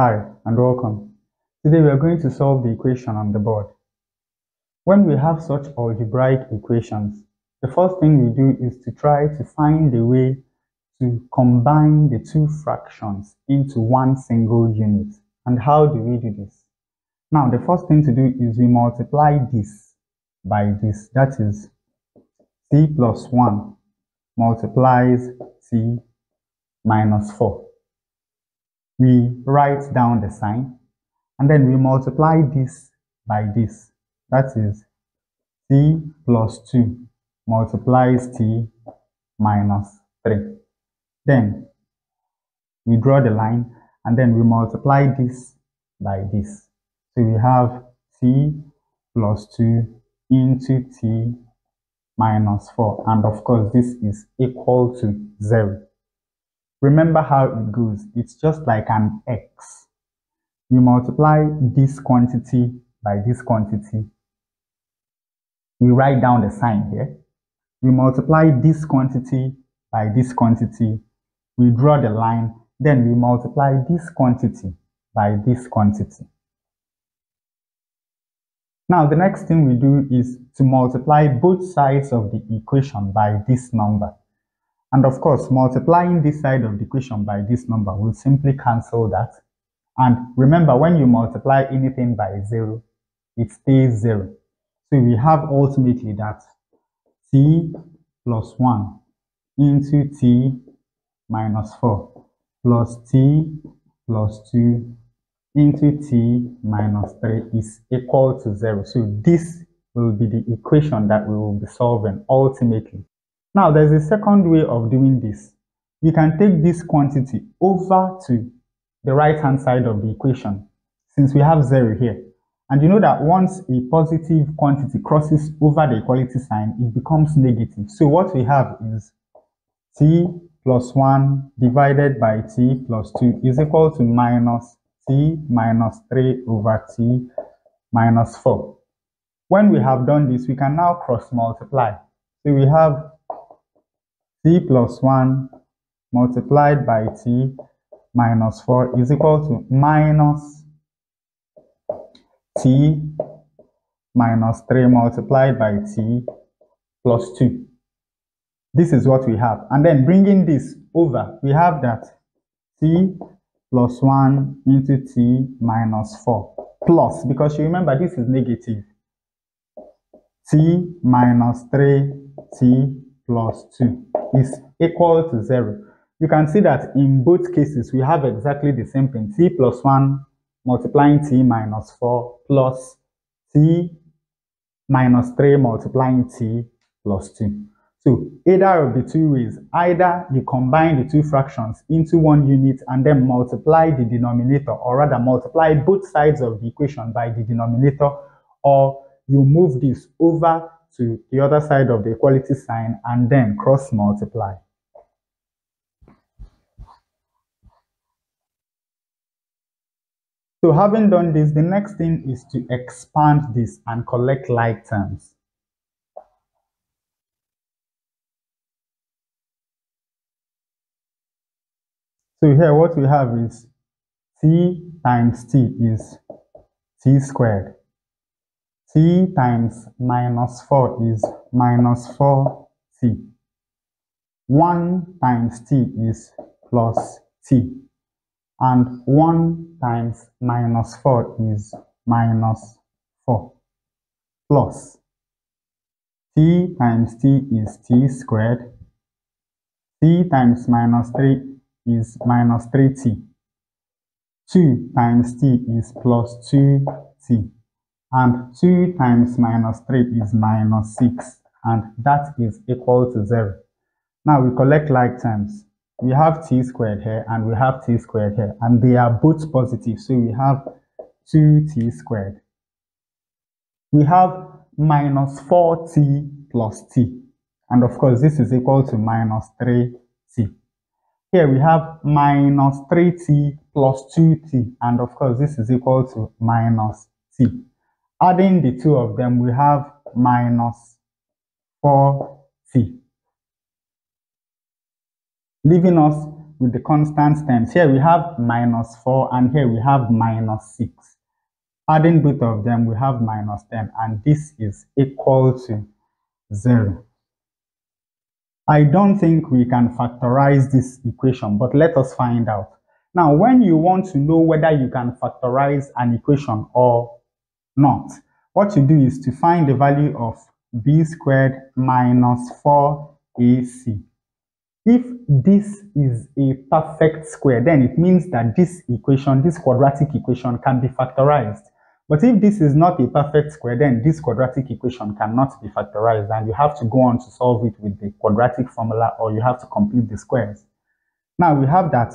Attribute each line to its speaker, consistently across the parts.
Speaker 1: Hi and welcome. Today we are going to solve the equation on the board. When we have such algebraic equations, the first thing we do is to try to find a way to combine the two fractions into one single unit. And how do we do this? Now the first thing to do is we multiply this by this. That is c plus 1 multiplies c minus 4 we write down the sign and then we multiply this by this. That is t plus 2 multiplies t minus 3. Then we draw the line and then we multiply this by this. So we have t plus 2 into t minus 4 and of course this is equal to 0. Remember how it goes. It's just like an x. We multiply this quantity by this quantity. We write down the sign here. We multiply this quantity by this quantity. We draw the line. Then we multiply this quantity by this quantity. Now, the next thing we do is to multiply both sides of the equation by this number. And of course, multiplying this side of the equation by this number will simply cancel that. And remember, when you multiply anything by 0, it stays 0. So we have ultimately that t plus 1 into t minus 4 plus t plus 2 into t minus 3 is equal to 0. So this will be the equation that we will be solving ultimately. Now, there's a second way of doing this. We can take this quantity over to the right-hand side of the equation, since we have 0 here. And you know that once a positive quantity crosses over the equality sign, it becomes negative. So what we have is t plus 1 divided by t plus 2 is equal to minus t minus 3 over t minus 4. When we have done this, we can now cross multiply. So we have t plus 1 multiplied by t minus 4 is equal to minus t minus 3 multiplied by t plus 2. This is what we have. And then bringing this over, we have that t plus 1 into t minus 4 plus, because you remember this is negative, t minus 3t plus 2 is equal to 0. You can see that in both cases, we have exactly the same thing. t plus 1 multiplying t minus 4 plus t minus 3 multiplying t plus 2. So either of the two ways, either you combine the two fractions into one unit and then multiply the denominator, or rather multiply both sides of the equation by the denominator, or you move this over to the other side of the equality sign and then cross multiply. So having done this, the next thing is to expand this and collect like terms. So here what we have is t times t is t squared t times minus 4 is minus 4t. 1 times t is plus t. And 1 times minus 4 is minus 4. Plus t times t is t squared. t times minus 3 is minus 3t. 2 times t is plus 2t and 2 times minus 3 is minus 6 and that is equal to 0. Now we collect like terms. We have t squared here and we have t squared here and they are both positive so we have 2t squared. We have minus 4t plus t and of course this is equal to minus 3t. Here we have minus 3t plus 2t and of course this is equal to minus t. Adding the two of them, we have minus 4t, leaving us with the constant terms. Here we have minus 4 and here we have minus 6. Adding both of them, we have minus 10 and this is equal to 0. I don't think we can factorize this equation, but let us find out. Now, when you want to know whether you can factorize an equation or not, what you do is to find the value of b squared minus 4ac. If this is a perfect square, then it means that this equation, this quadratic equation can be factorized. But if this is not a perfect square, then this quadratic equation cannot be factorized and you have to go on to solve it with the quadratic formula or you have to complete the squares. Now we have that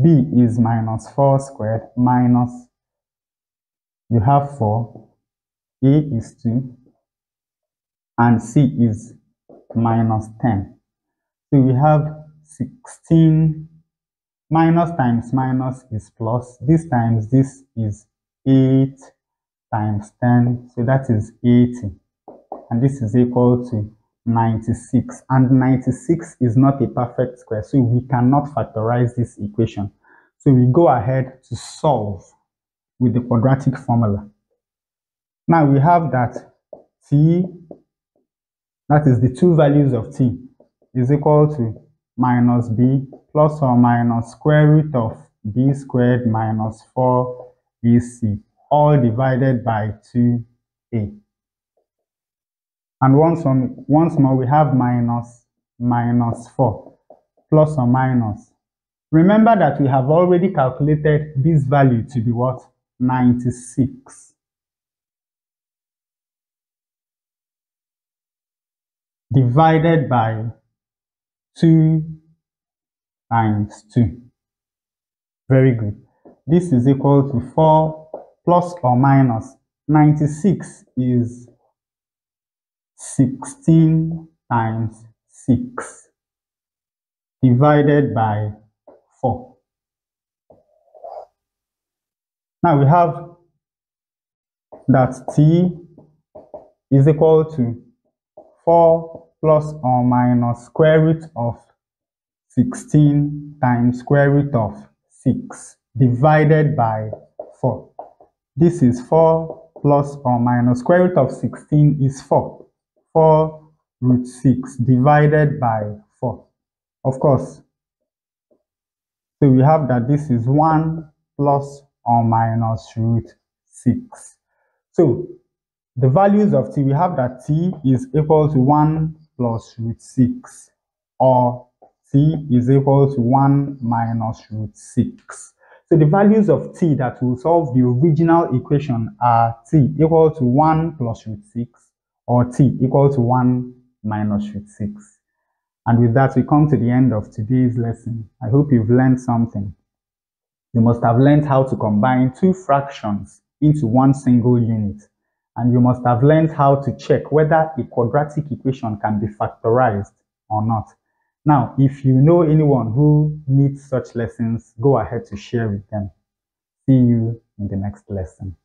Speaker 1: b is minus 4 squared minus, you have 4, a is 2, and c is minus 10. So we have 16 minus times minus is plus. This times this is 8 times 10, so that is 80. And this is equal to 96. And 96 is not a perfect square, so we cannot factorize this equation. So we go ahead to solve with the quadratic formula. Now we have that t, that is the two values of t, is equal to minus b plus or minus square root of b squared minus 4 AC, all divided by 2A. And once, on, once more, we have minus, minus 4, plus or minus. Remember that we have already calculated this value to be what? 96. Divided by 2 times 2. Very good. This is equal to 4 plus or minus 96 is 16 times 6 divided by 4. Now we have that t is equal to 4 plus or minus square root of 16 times square root of 6 divided by 4. This is 4 plus or minus square root of 16 is 4. 4 root 6 divided by 4. Of course, so we have that this is 1 plus or minus root 6. So the values of t, we have that t is equal to 1 plus root 6 or t is equal to 1 minus root 6. So the values of t that will solve the original equation are t equal to 1 plus root 6 or t equal to 1 minus root 6. And with that, we come to the end of today's lesson. I hope you've learned something. You must have learned how to combine two fractions into one single unit. And you must have learned how to check whether a quadratic equation can be factorized or not. Now, if you know anyone who needs such lessons, go ahead to share with them. See you in the next lesson.